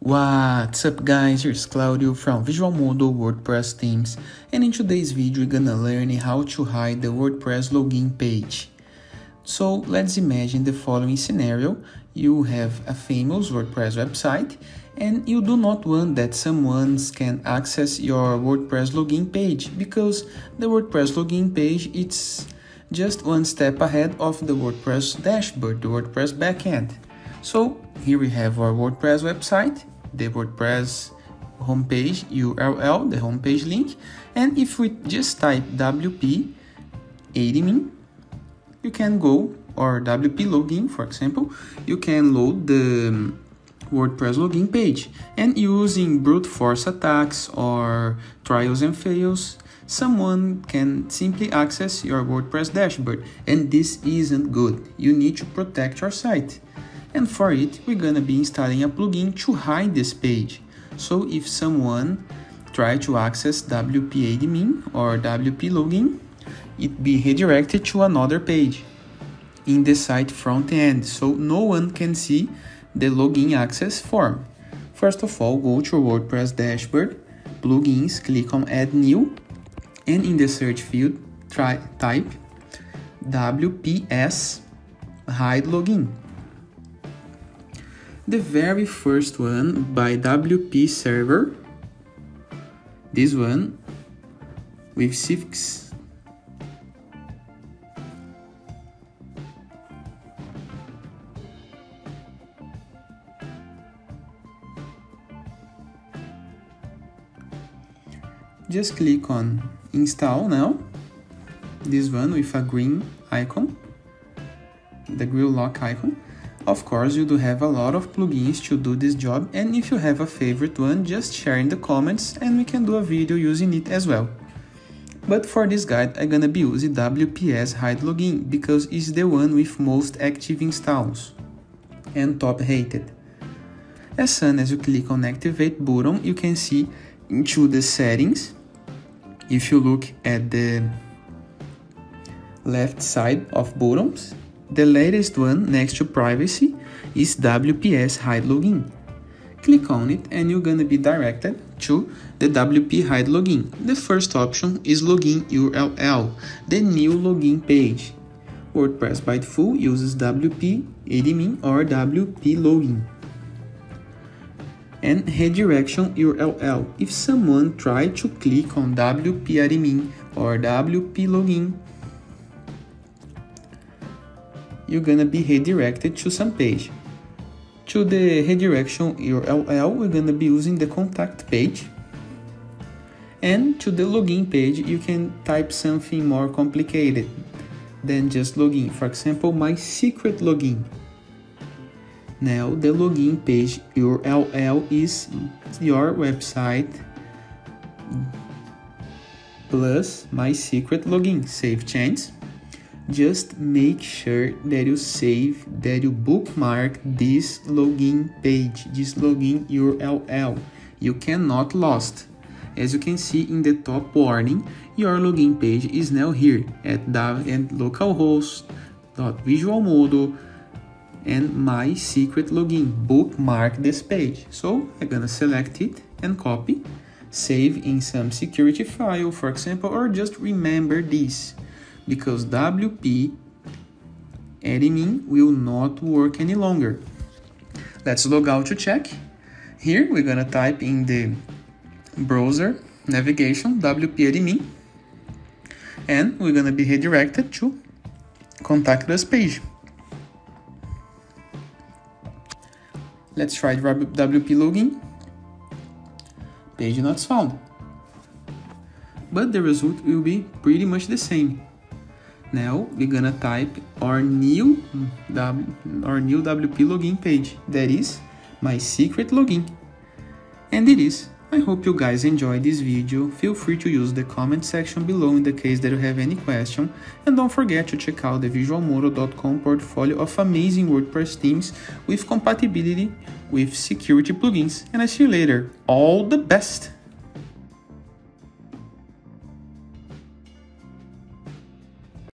What's up guys, here's Claudio from Visualmodo WordPress themes and in today's video we're gonna learn how to hide the WordPress login page. So let's imagine the following scenario. You have a famous WordPress website and you do not want that someone can access your WordPress login page because the WordPress login page it's just one step ahead of the WordPress dashboard, the WordPress backend. So here we have our WordPress website, the WordPress homepage URL, the homepage link. And if we just type WP admin, you can go or WP login, for example, you can load the WordPress login page and using brute force attacks or trials and fails, someone can simply access your WordPress dashboard and this isn't good. You need to protect your site and for it we're gonna be installing a plugin to hide this page. So if someone try to access WP admin or WP login, it be redirected to another page in the site front end so no one can see the login access form. First of all, go to WordPress dashboard, plugins, click on add new and in the search field try type WPS hide login the very first one by WPServeur. This one with six. Just click on install now. This one with a green icon the grill lock icon of course, you do have a lot of plugins to do this job and if you have a favorite one, just share in the comments and we can do a video using it as well. But for this guide, I'm gonna be using WPS Hide login because it's the one with most active installs and top rated. As soon as you click on activate button, you can see into the settings. If you look at the left side of buttons, the latest one next to privacy is WPS hide login. Click on it and you're gonna be directed to the WP hide login. The first option is login URL, the new login page. WordPress by default uses WP admin or WP login. And redirection URL. If someone try to click on WP admin or WP login, you're gonna be redirected to some page. To the redirection URL, we're gonna be using the contact page. And to the login page, you can type something more complicated than just login. For example, my secret login. Now the login page URL is your website plus my secret login. Save change just make sure that you save that you bookmark this login page this login url you cannot lost. As you can see in the top warning your login page is now here at and localhost visualmodo and my secret login. Bookmark this page. So i'm gonna select it and copy. Save in some security file for example or just remember this because WP admin will not work any longer. Let's log out to check. Here we're gonna type in the browser navigation WP admin and we're gonna be redirected to contact us page. Let's try WP login. Page not found. But the result will be pretty much the same. Now we're gonna type our new our new WP login page. That is my secret login. And it is. I hope you guys enjoyed this video. Feel free to use the comment section below in the case that you have any question. And don't forget to check out the visualmodo.com portfolio of amazing WordPress themes with compatibility with security plugins. And I see you later. All the best!